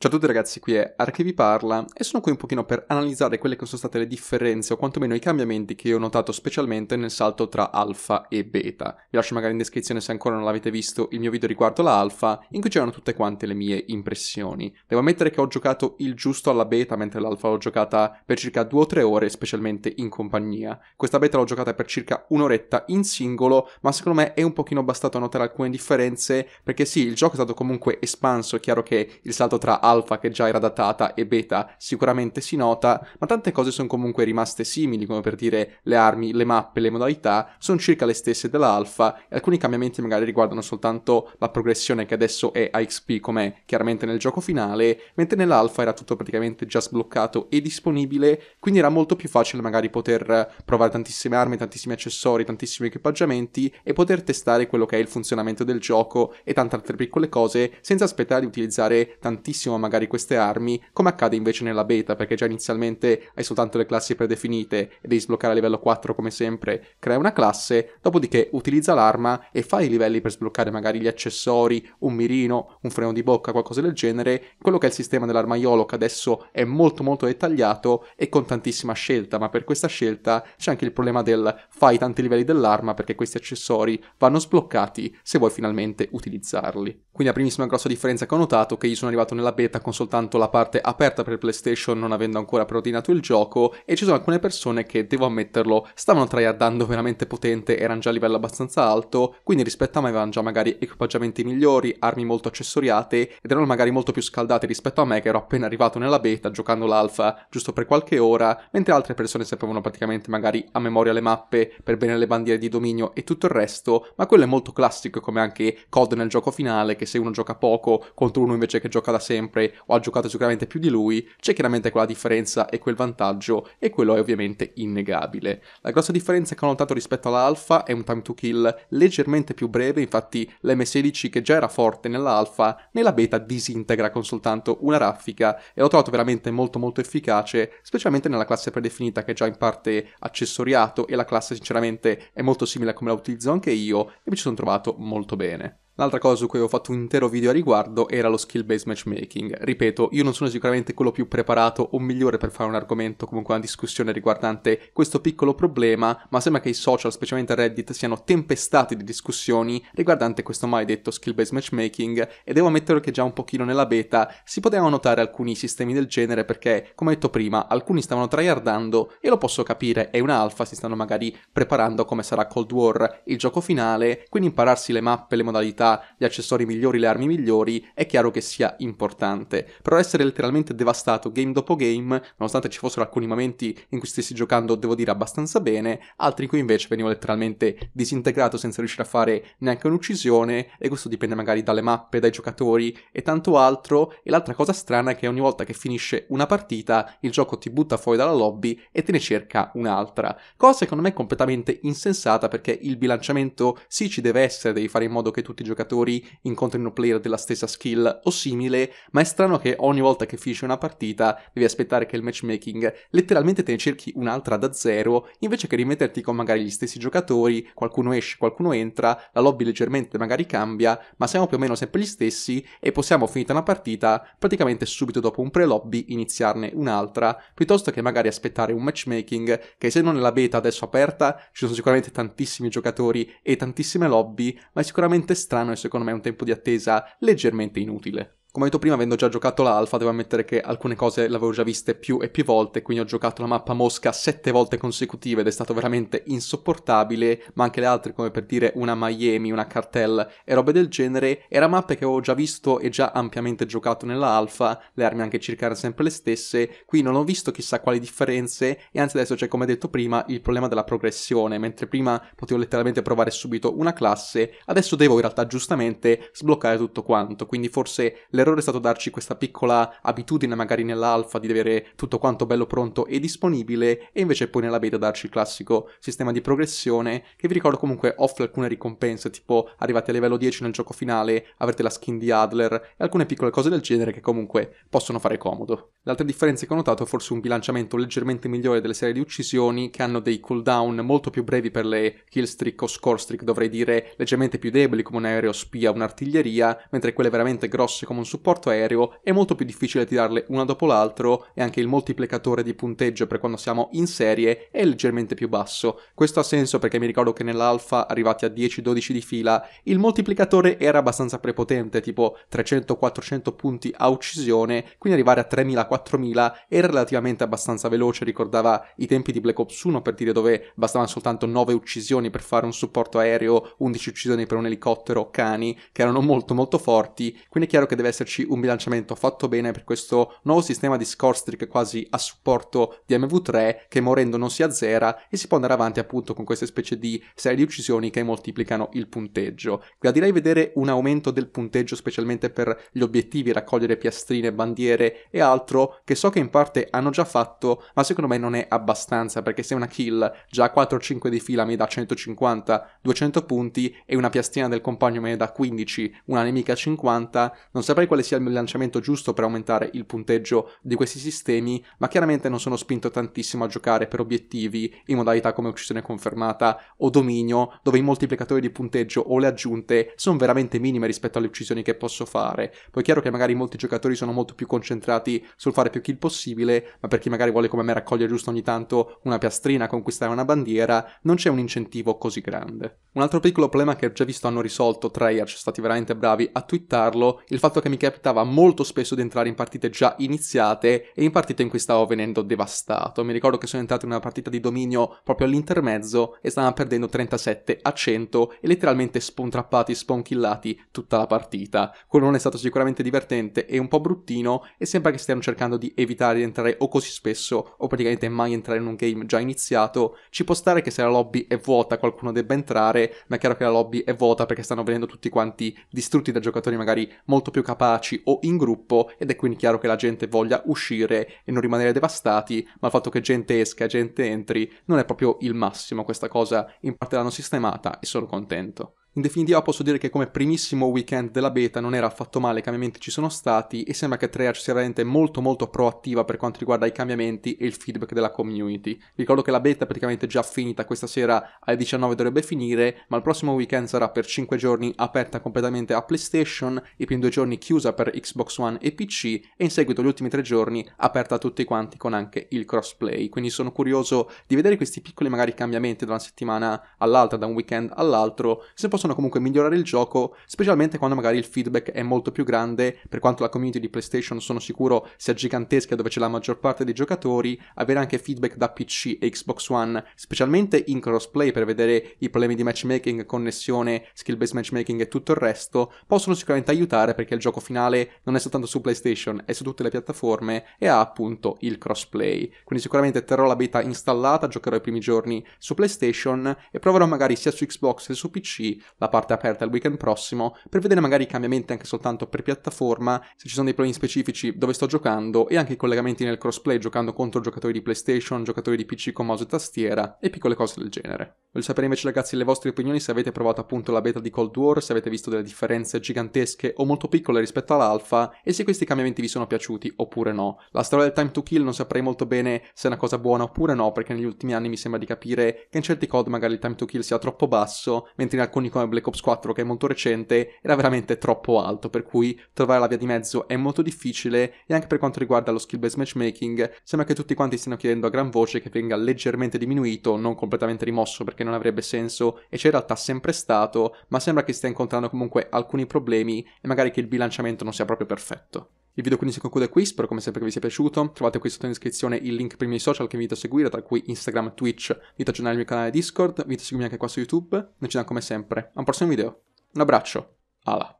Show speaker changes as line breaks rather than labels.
Ciao a tutti ragazzi, qui è Archivi Parla e sono qui un pochino per analizzare quelle che sono state le differenze o quantomeno i cambiamenti che ho notato specialmente nel salto tra alfa e beta. Vi lascio magari in descrizione se ancora non l'avete visto il mio video riguardo la in cui c'erano tutte quante le mie impressioni. Devo ammettere che ho giocato il giusto alla beta mentre l'alfa l'ho giocata per circa 2 o 3 ore specialmente in compagnia. Questa beta l'ho giocata per circa un'oretta in singolo ma secondo me è un pochino bastato notare alcune differenze perché sì il gioco è stato comunque espanso, è chiaro che il salto tra alfa che già era datata e beta sicuramente si nota, ma tante cose sono comunque rimaste simili, come per dire le armi, le mappe, le modalità, sono circa le stesse dell'alfa e alcuni cambiamenti magari riguardano soltanto la progressione che adesso è a XP come chiaramente nel gioco finale, mentre nell'alfa era tutto praticamente già sbloccato e disponibile, quindi era molto più facile magari poter provare tantissime armi, tantissimi accessori, tantissimi equipaggiamenti e poter testare quello che è il funzionamento del gioco e tante altre piccole cose senza aspettare di utilizzare tantissimo magari queste armi, come accade invece nella beta, perché già inizialmente hai soltanto le classi predefinite e devi sbloccare a livello 4 come sempre, crea una classe, dopodiché utilizza l'arma e fai i livelli per sbloccare magari gli accessori, un mirino, un freno di bocca, qualcosa del genere, quello che è il sistema dell'armaiolo che adesso è molto molto dettagliato e con tantissima scelta, ma per questa scelta c'è anche il problema del fai tanti livelli dell'arma perché questi accessori vanno sbloccati se vuoi finalmente utilizzarli. Quindi la primissima grossa differenza che ho notato è che io sono arrivato nella beta con soltanto la parte aperta per PlayStation non avendo ancora preordinato il gioco e ci sono alcune persone che, devo ammetterlo, stavano tryhardando veramente potente, erano già a livello abbastanza alto, quindi rispetto a me avevano già magari equipaggiamenti migliori, armi molto accessoriate ed erano magari molto più scaldate rispetto a me che ero appena arrivato nella beta giocando l'alfa giusto per qualche ora, mentre altre persone sapevano praticamente magari a memoria le mappe, per bene le bandiere di dominio e tutto il resto, ma quello è molto classico come anche COD nel gioco finale che se uno gioca poco contro uno invece che gioca da sempre o ha giocato sicuramente più di lui, c'è chiaramente quella differenza e quel vantaggio e quello è ovviamente innegabile. La grossa differenza che ho notato rispetto all'alfa è un time to kill leggermente più breve, infatti l'M16 che già era forte nell'alfa, nella beta disintegra con soltanto una raffica e l'ho trovato veramente molto molto efficace, specialmente nella classe predefinita che è già in parte accessoriato e la classe sinceramente è molto simile a come la utilizzo anche io e mi ci sono trovato molto bene. L'altra cosa su cui ho fatto un intero video a riguardo era lo skill-based matchmaking. Ripeto, io non sono sicuramente quello più preparato o migliore per fare un argomento, comunque una discussione riguardante questo piccolo problema, ma sembra che i social, specialmente Reddit, siano tempestati di discussioni riguardante questo maledetto skill-based matchmaking e devo ammettere che già un pochino nella beta si potevano notare alcuni sistemi del genere perché, come detto prima, alcuni stavano tryhardando e lo posso capire, è un'alfa, si stanno magari preparando come sarà Cold War, il gioco finale, quindi impararsi le mappe, le modalità gli accessori migliori, le armi migliori, è chiaro che sia importante. Però essere letteralmente devastato game dopo game, nonostante ci fossero alcuni momenti in cui stessi giocando, devo dire, abbastanza bene, altri in cui invece venivo letteralmente disintegrato senza riuscire a fare neanche un'uccisione, e questo dipende magari dalle mappe, dai giocatori e tanto altro. E l'altra cosa strana è che ogni volta che finisce una partita, il gioco ti butta fuori dalla lobby e te ne cerca un'altra. Cosa secondo me completamente insensata perché il bilanciamento sì ci deve essere, devi fare in modo che tutti i giocatori giocatori incontrino player della stessa skill o simile, ma è strano che ogni volta che finisce una partita devi aspettare che il matchmaking letteralmente te ne cerchi un'altra da zero, invece che rimetterti con magari gli stessi giocatori, qualcuno esce, qualcuno entra, la lobby leggermente magari cambia, ma siamo più o meno sempre gli stessi e possiamo finita una partita praticamente subito dopo un pre-lobby iniziarne un'altra, piuttosto che magari aspettare un matchmaking che se non nella beta adesso aperta ci sono sicuramente tantissimi giocatori e tantissime lobby, ma è sicuramente strano e secondo me un tempo di attesa leggermente inutile. Come ho detto prima, avendo già giocato l'alfa, devo ammettere che alcune cose le avevo già viste più e più volte, quindi ho giocato la mappa Mosca sette volte consecutive ed è stato veramente insopportabile, ma anche le altre, come per dire una Miami, una Cartel e robe del genere, erano mappe che avevo già visto e già ampiamente giocato nella alfa, le armi anche circa erano sempre le stesse, qui non ho visto chissà quali differenze e anzi adesso c'è, come detto prima, il problema della progressione, mentre prima potevo letteralmente provare subito una classe, adesso devo in realtà giustamente sbloccare tutto quanto, quindi forse l'errore l'errore è stato darci questa piccola abitudine magari nell'alfa di avere tutto quanto bello pronto e disponibile e invece poi nella beta darci il classico sistema di progressione che vi ricordo comunque offre alcune ricompense tipo arrivati a livello 10 nel gioco finale avrete la skin di Adler e alcune piccole cose del genere che comunque possono fare comodo. Le altre differenze che ho notato è forse un bilanciamento leggermente migliore delle serie di uccisioni che hanno dei cooldown molto più brevi per le kill streak o score streak dovrei dire leggermente più deboli come un aereo spia o un'artiglieria mentre quelle veramente grosse come un supporto aereo è molto più difficile tirarle una dopo l'altro e anche il moltiplicatore di punteggio per quando siamo in serie è leggermente più basso. Questo ha senso perché mi ricordo che nell'alfa, arrivati a 10-12 di fila, il moltiplicatore era abbastanza prepotente, tipo 300-400 punti a uccisione, quindi arrivare a 3000-4000 era relativamente abbastanza veloce, ricordava i tempi di Black Ops 1 per dire dove bastavano soltanto 9 uccisioni per fare un supporto aereo, 11 uccisioni per un elicottero, cani, che erano molto molto forti, quindi è chiaro che deve esserci un bilanciamento fatto bene per questo nuovo sistema di score streak quasi a supporto di MV3 che morendo non si azzera e si può andare avanti appunto con queste specie di serie di uccisioni che moltiplicano il punteggio. Gradirei vedere un aumento del punteggio specialmente per gli obiettivi, raccogliere piastrine, bandiere e altro che so che in parte hanno già fatto, ma secondo me non è abbastanza perché se una kill già 4-5 di fila mi dà 150-200 punti e una piastrina del compagno me ne dà 15, una nemica 50, non saprei quale sia il bilanciamento giusto per aumentare il punteggio di questi sistemi, ma chiaramente non sono spinto tantissimo a giocare per obiettivi in modalità come uccisione confermata o dominio, dove i moltiplicatori di punteggio o le aggiunte sono veramente minime rispetto alle uccisioni che posso fare. Poi è chiaro che magari molti giocatori sono molto più concentrati sul fare più kill possibile, ma per chi magari vuole come me raccogliere giusto ogni tanto una piastrina, conquistare una bandiera, non c'è un incentivo così grande. Un altro piccolo problema che ho già visto hanno risolto Treyarch, stati veramente bravi a twittarlo, il fatto che mi capitava molto spesso di entrare in partite già iniziate e in partite in cui stavo venendo devastato. Mi ricordo che sono entrato in una partita di dominio proprio all'intermezzo e stavamo perdendo 37 a 100 e letteralmente spontrappati, sponkillati tutta la partita. Quello non è stato sicuramente divertente e un po' bruttino e sembra che stiano cercando di evitare di entrare o così spesso o praticamente mai entrare in un game già iniziato. Ci può stare che se la lobby è vuota qualcuno debba entrare, ma è chiaro che la lobby è vuota perché stanno venendo tutti quanti distrutti da giocatori magari molto più capaci o in gruppo ed è quindi chiaro che la gente voglia uscire e non rimanere devastati, ma il fatto che gente esca e gente entri non è proprio il massimo, questa cosa in parte l'hanno sistemata e sono contento. In definitiva posso dire che come primissimo weekend della beta non era affatto male, i cambiamenti ci sono stati e sembra che Treyarch sia veramente molto molto proattiva per quanto riguarda i cambiamenti e il feedback della community. Ricordo che la beta è praticamente già finita, questa sera alle 19 dovrebbe finire, ma il prossimo weekend sarà per 5 giorni aperta completamente a PlayStation, i primi due giorni chiusa per Xbox One e PC e in seguito gli ultimi tre giorni aperta a tutti quanti con anche il crossplay. Quindi sono curioso di vedere questi piccoli magari cambiamenti da una settimana all'altra, da un weekend all'altro, se possono possono comunque migliorare il gioco, specialmente quando magari il feedback è molto più grande, per quanto la community di PlayStation sono sicuro sia gigantesca dove c'è la maggior parte dei giocatori, avere anche feedback da PC e Xbox One, specialmente in crossplay per vedere i problemi di matchmaking, connessione, skill-based matchmaking e tutto il resto, possono sicuramente aiutare perché il gioco finale non è soltanto su PlayStation, è su tutte le piattaforme e ha appunto il crossplay. Quindi sicuramente terrò la beta installata, giocherò i primi giorni su PlayStation e proverò magari sia su Xbox che su PC la parte aperta il weekend prossimo, per vedere magari i cambiamenti anche soltanto per piattaforma, se ci sono dei problemi specifici dove sto giocando e anche i collegamenti nel crossplay giocando contro giocatori di PlayStation, giocatori di PC con mouse e tastiera e piccole cose del genere. Voglio sapere invece ragazzi le vostre opinioni se avete provato appunto la beta di Cold War, se avete visto delle differenze gigantesche o molto piccole rispetto all'alfa e se questi cambiamenti vi sono piaciuti oppure no. La storia del time to kill non saprei molto bene se è una cosa buona oppure no perché negli ultimi anni mi sembra di capire che in certi code magari il time to kill sia troppo basso mentre in alcuni come Black Ops 4 che è molto recente era veramente troppo alto per cui trovare la via di mezzo è molto difficile e anche per quanto riguarda lo skill based matchmaking sembra che tutti quanti stiano chiedendo a gran voce che venga leggermente diminuito, non completamente rimosso perché non avrebbe senso e c'è in realtà sempre stato, ma sembra che stia incontrando comunque alcuni problemi e magari che il bilanciamento non sia proprio perfetto. Il video quindi si conclude qui, spero come sempre che vi sia piaciuto. Trovate qui sotto in descrizione il link per i miei social che vi invito a seguire, tra cui Instagram, Twitch, vi invito a aggiornare il mio canale Discord, vi invito a seguirmi anche qua su YouTube. Noi ci vediamo come sempre a un prossimo video. Un abbraccio, ala.